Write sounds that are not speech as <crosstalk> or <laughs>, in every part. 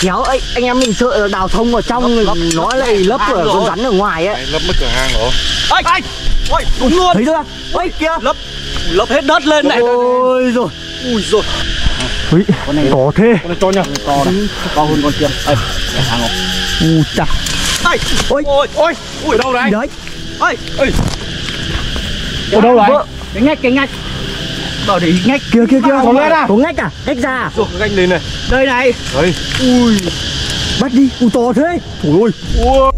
kéo ấy anh em mình sợ đào thông ở trong Lấp- lấp- nó lấp lại này, lấp hang ở con rắn ở ngoài ấy. Này, lấp mất cửa hàng rồi. Ây, ôi, đúng luôn. Thấy chưa? Ôi kia. Lấp, lấp hết đất lên này. Ôi rồi. Ui rồi. Ui, to thế. Con này to nhá To này, to hơn con kia. Cái hàng rồi u chà. Ôi. ôi, ôi, ui, đâu đấy? đấy. Ây, ây Ở đâu đấy? Cái ngách, cái ngách Bảo để ngách kia kia kia Có ngách à? có ngách à? Ngách ra à? Rồi, ganh lên này Đây này. Đấy. Ui. Bắt đi u to thế. Ui ôi Ua.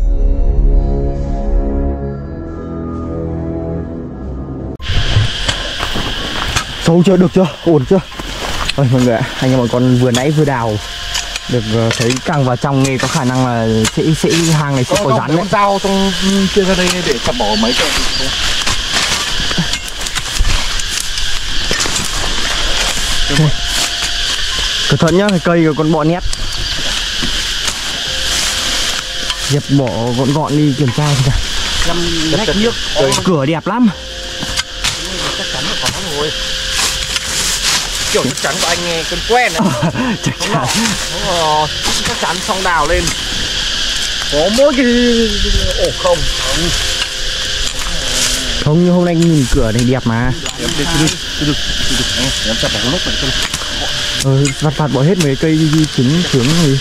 Sâu chưa? Được chưa? Ổn chưa? Ôi mọi người ạ anh em bọn con vừa nãy vừa đào. Được ờ, thấy càng vào trong nghe có khả năng là sẽ sẽ hang này sẽ có rắn đấy. dao trong chia ra đây để chặt bỏ mấy cái cẩn thận nhá cái cây của con bọ nét. Dẹp bỏ gọn gọn đi kiểm tra xem nào. Nước. Cửa đẹp lắm. Chắc chắn là có rồi. Kiểu chắc chắn của anh nghe cơn quen đấy. <laughs> Chắc chắn. Đúng rồi, chắc chắn xong đào lên. Có mỗi cái ổ không? Không như hôm nay nhìn cửa này đẹp mà Được chứ được Em em chặt bỏ lúc này cho ừ, vặt vặt bỏ hết mấy cây di trứng trứng gì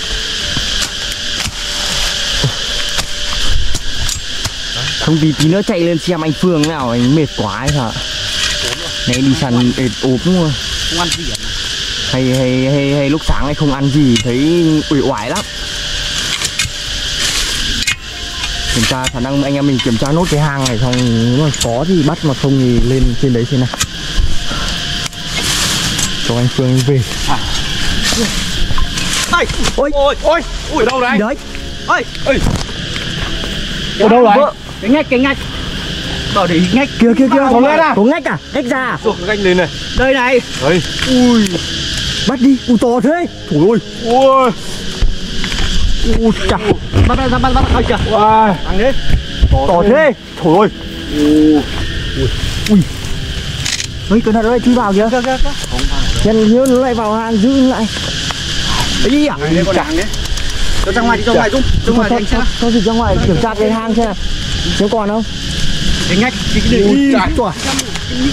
không tí tí nữa chạy lên xem anh Phương nào anh mệt quá ấy hả này đi săn ệt ốp luôn Không ăn gì à? Hay hay hay hay lúc sáng này không ăn gì thấy uể oải lắm kiểm tra khả năng anh em mình kiểm tra nốt cái hang này xong nếu mà có thì bắt mà không thì lên trên đấy xem nào. Cho anh Phương về. Ây, Ôi. ôi, ôi, ui, đâu đấy. Đấy Ây, ây Ở đâu đấy? Vợ, Cái ngách, cái ngách. Bảo để ngách. Kia kia kia Có ngách à? có ngách à? Ngách ra à? Rồi, ganh lên này. Đây này. Đấy. Ui. Bắt đi u to thế. Trời ơi Ui u chà Bắt, bắt, bắt, bắt, bắt, kìa Wow Thằng đấy. To thế. Trời ơi. Ui. Ui. Thận nó lại chui vào kìa. Nhân nhớ nó lại vào hang giữ lại. Ấy à Đây con hàng đấy. Cho ra ngoài đi, ra ngoài Dung. Ra ngoài anh xem thì ra ngoài kiểm tra cái hang xem nào. Nếu còn không? Cái ngách, cái cái Ui, đường. Trời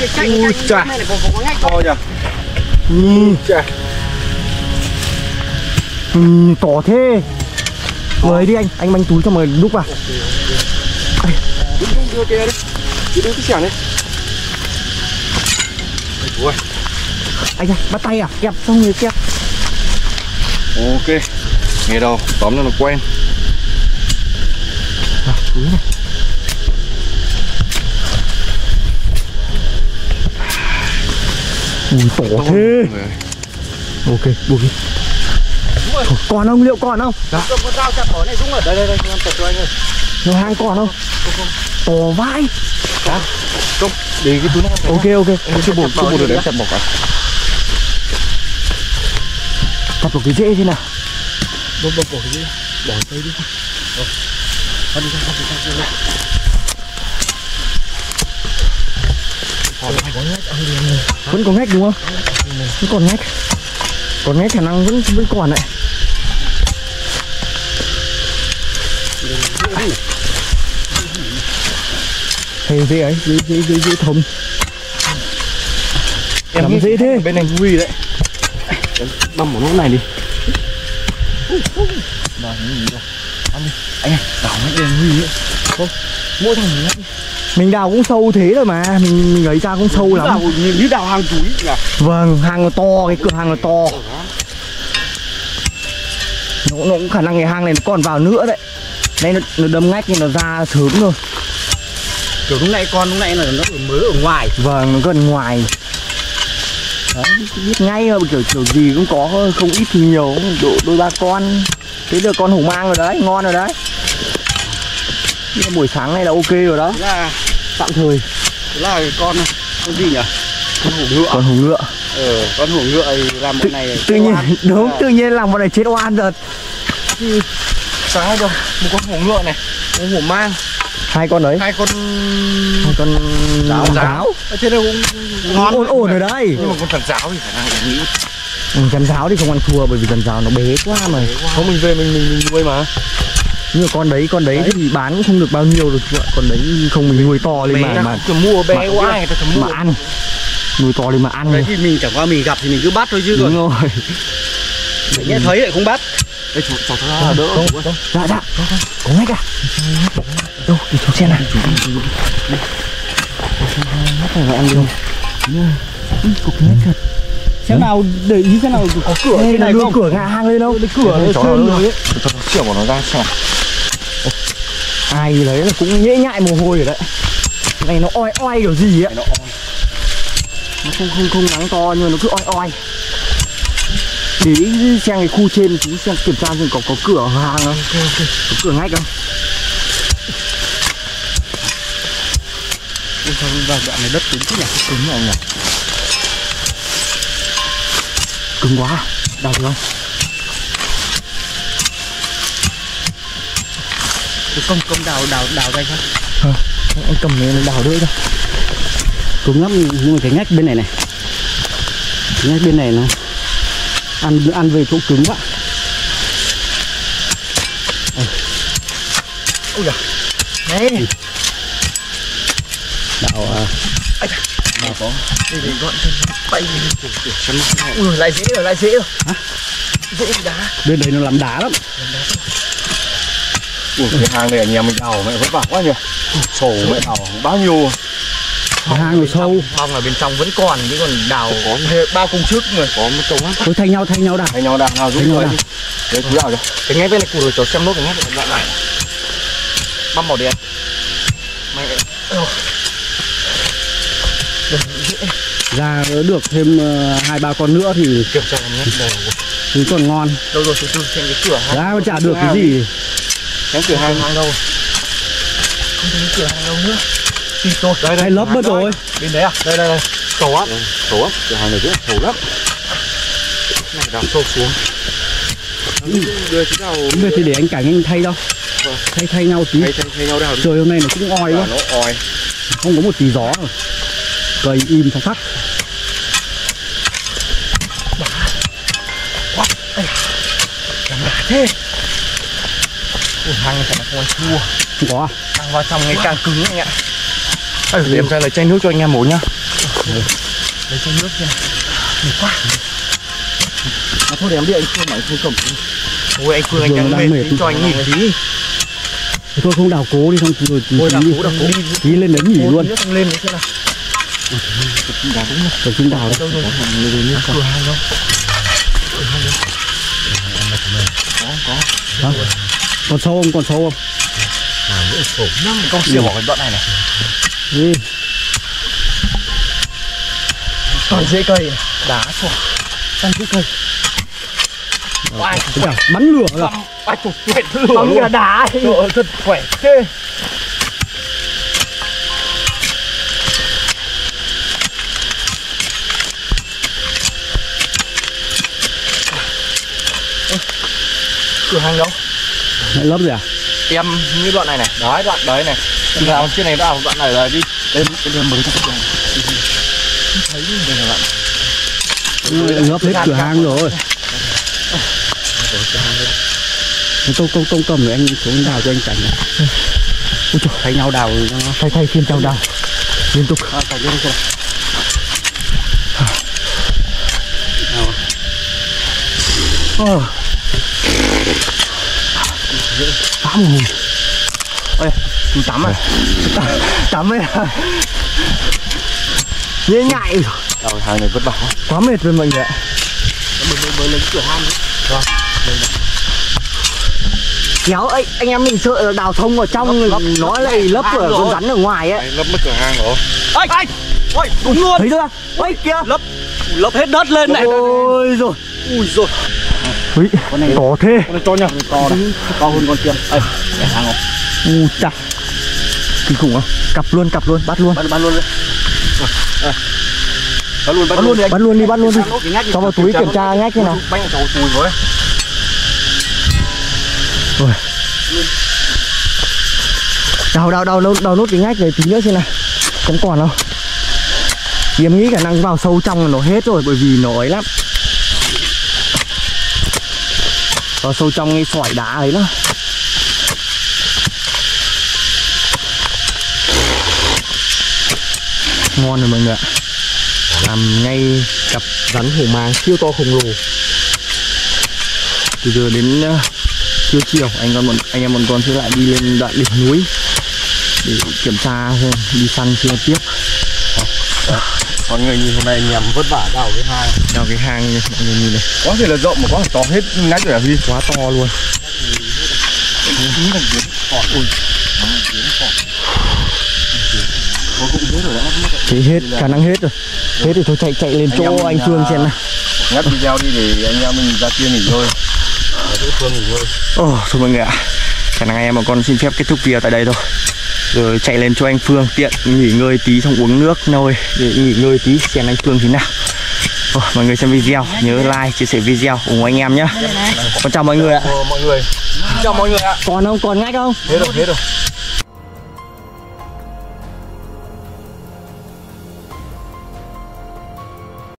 Cái cái Ui, cái này này ngách To nhỉ Chà. Ừ, to thế Mời đi anh, anh bánh túi cho mời lúc vào. Đưa đưa kia đi Đưa cái xẻng đi Ui Anh à, bắt tay à, kẹp xong rồi kẹp. Ok Nghe đâu Tóm nó nó quen. À, túi này. Ui, to thế. Ok, buộc đi Thôi, Còn không, liệu còn không? Con con dao chặt bỏ này Dung ơi Đây đây đây Em chặt cho anh ơi. Nó hang còn không? To vãi. Không Để cái túi nó Ok, ok. Em chưa bột Chưa bột được đấy chặt bỏ cả. Chặt vào cái rễ thế nào? Bột bột bột cái gì Bỏ tay đi. Thôi đi ra đi ra Vẫn còn ngách đúng không? Vẫn còn ngách Còn ngách khả năng vẫn vẫn còn đấy Hay dễ ấy, dễ dễ dễ dễ thấm. Làm dễ thế. Bên này nguy đấy. Em Băm một lúc này đi. Anh ơi, đảo mấy đèn nguy ấy. Không, mỗi thằng mình Mình đào cũng sâu thế rồi mà. Mình, mình ấy ra cũng sâu lắm. Đào như đào hàng túi nhỉ? Vâng, hàng nó to, cái cửa hàng nó to. Nó, nó cũng khả năng cái hang này nó còn vào nữa đấy. Đây nó, nó đâm ngách nhưng nó ra sớm rồi Kiểu lúc nãy con lúc nãy là nó mới ở ngoài. Vâng, nó gần ngoài. Đấy, biết ngay rồi, kiểu kiểu gì cũng có không ít thì nhiều. Độ đôi ba con. Thế được con hổ mang rồi đấy, ngon rồi đấy. Buổi sáng này là ok rồi đó. Thế là Tạm thời. thế là con con gì nhỉ? Con hổ ngựa. Con hổ ngựa. Ờ con hổ ngựa làm bọn này Tự nhiên, <laughs> đúng, tự nhiên làm bọn này chết oan rồi Sáng rồi Một con hổ ngựa này Một hổ mang Hai con đấy, Hai con hai con Giáo. giáo. Thế đâu cũng Ổn ổn rồi đấy. Nhưng mà con thần giáo thì khả năng em nghĩ. Ừ, chân giáo thì không ăn thua bởi vì chân giáo nó bé quá mà. Không mình về mình mình, mình nuôi mà. Nhưng mà con đấy con đấy, thì bán cũng không được bao nhiêu được con đấy không mình nuôi to lên mà mà mua bé mà- quá người ta mua mà ăn. Nuôi to lên mà ăn. Đấy thì mình chẳng qua mình gặp thì mình cứ bắt thôi chứ còn đúng rồi. Mình nghe thấy lại không bắt đấy chú cháu ra đỡ không không. dạ dạ. Có ngay cả. Đâu đi chú xe này mắt này ăn luôn cục nhét thật. Xem nào để ý xem nào có cửa Ê, trên này không? cửa ngã hang lên đâu. Cửa nó sơn rồi ấy. Cho nó chiều của nó ra xem ai đấy là cũng nhễ nhại mồ hôi rồi đấy. Này nó oi oi kiểu gì ấy? Nó nó không không không nắng to nhưng mà nó cứ oi oi để ý xem cái khu trên chú xem kiểm tra xem có có cửa hàng không? Có cửa ngách không? Ôi sao vào đoạn này đất cứng thế nhỉ? Cứng nhỉ? Nhỉ cứng quá. Đau được không Cái công công đào đào đào đây không anh cầm này đào đỡ ra. Cứng lắm nhưng mà cái ngách bên này này. Cái ngách bên này nó ăn ăn về chỗ cứng quá. Đấy đào à, để để gọn chân bay ui lại dễ rồi lại dễ rồi. Hả? dễ đá. Bên đấy nó làm đá lắm. Ủa, cái hang này ở nhà mình đào mẹ vất vả quá nhỉ? Sổ mẹ đào bao nhiêu hang nó sâu. mong là bên trong vẫn còn chứ còn đào có bao công sức mà. Có một chồng thôi thay nhau thay nhau đào. Thay nhau đào nào giúp người đấy chú đào cho. Cái ngay bên này củ rồi cháu xem nốt cái ngay bên đoạn này. Băm màu đen. Mẹ ra được thêm ờ, hai ba con nữa thì kiểm tra nhất thì còn ngon. Đâu rồi từ xem cái cửa ra mà chả được cái gì. Cái cửa hang hang đâu? Không thấy cái cửa hang đâu nữa tôi đây hai lớp mất rồi. Bên đấy à? Đây đây đây. Sâu á sâu á cửa hàng này rất sâu lắm. Này đào sâu xuống. Đưa đào Không biết thì để anh cảnh anh thay đâu. Vâng. thay thay nhau tí. Thay thay thay nhau đào đi trời hôm nay nó cũng oi quá. Nó oi. Không có một tí gió rồi cây im thằng sắc thế. Ui hang này phải là không ăn thua. Không có à? Hang vào trong ngày càng cứng anh ạ Ê, để em ra lấy chai nước cho anh em uống nhá. Lấy chai nước nha. Nhiều quá. À, thôi để em đi anh phương mày phương cầm ôi anh phương anh đang đang mệt mệt. cho anh nghỉ tí thôi không đào cố đi xong rồi tí, Ôi, đào cố, đào cố. tí lên đấy nghỉ luôn. lên đấy xem nào. Rồi chúng đào đấy. Đâu rồi cửa hàng đâu? Còn sâu không? Còn sâu không? Con xỉu bỏ cái đoạn này này Đi. toàn dễ cây này đá thuộc toàn dễ cây. Oai, bắn lửa rồi oai chụp tuyệt lửa bóng là đá. Trời ơi, thật khỏe thế. Cửa hàng đâu? Lại lớp rồi à? Em như đoạn này này. Đấy đoạn đấy này thì nào trên này đào đoạn này là đi. Em em mới chắc là thấy đây là đoạn llớp hết cửa hang rồi. Tôi công công cầm rồi anh xuống đào cho anh cảnh này. Ôi trời, thay nhau đào thay thay phiên trong đào. Liên tục. À, mồ hôi ơi chú tắm à? Tắm, tắm ấy à nhễ nhại. Đào hàng này vất vả. Quá. quá mệt rồi mọi người ạ. Mới mới mới lấy cửa hang kéo ấy anh em mình sợ đào thông vào trong rồi nó lại lấp ở con rắn ở ngoài ấy. Lấp mất cửa hang rồi. Ôi, ôi, đúng luôn thấy chưa? Ôi kia Lấp, lấp hết đất lên này. Ôi rồi. Ui rồi. Ui, Con này to thế. con này to nhá. To đấy to hơn con kia. Để hàng rồi u chà kinh khủng không? Cặp luôn cặp luôn bắt luôn. Bắt bắt luôn đi bắt luôn bắt luôn đi bắt luôn đi bắt luôn đi. Ngách cho vào túi kiểm tra nhách như nào. Bánh cháu cùi với đào đào đào đào, đào nốt cái ngách này tí nữa xem nào. Không còn đâu em nghĩ khả năng vào sâu trong là nó hết rồi bởi vì nó ấy lắm. Vào sâu trong cái sỏi đá ấy đó ngon rồi mọi người ạ. Làm ngay cặp rắn hổ mang siêu to khổng lồ. Từ giờ đến uh, trưa chiều anh con bọn anh em bọn con sẽ lại đi lên đoạn đỉnh núi để kiểm tra xem đi săn chưa tiếp. Con người nhìn hôm nay nhầm vất vả đào cái hai vào cái hang này, mọi người nhìn này. Có thể là rộng mà có thể to hết ngách rồi à Huy? Quá to luôn Thế hết, khả năng hết rồi. Hết thì thôi chạy chạy lên Anh chỗ anh Phương à, xem nào. Ngắt video đi để anh em mình ra kia nghỉ ngơi Ở chỗ Phương nghỉ ngơi Ồ, thôi mọi người ạ. Khả năng anh em bọn con xin phép kết thúc video tại đây thôi. Rồi chạy lên cho anh Phương tiện nghỉ ngơi tí xong uống nước nôi Để nghỉ ngơi tí xem anh Phương thế nào. Ồ, Mọi người xem video nhớ like, chia sẻ video ủng hộ anh em nhé Con chào mọi người ạ. Mọi người. Chào mọi người ạ. Còn không? Còn ngách không? Hết rồi, hết rồi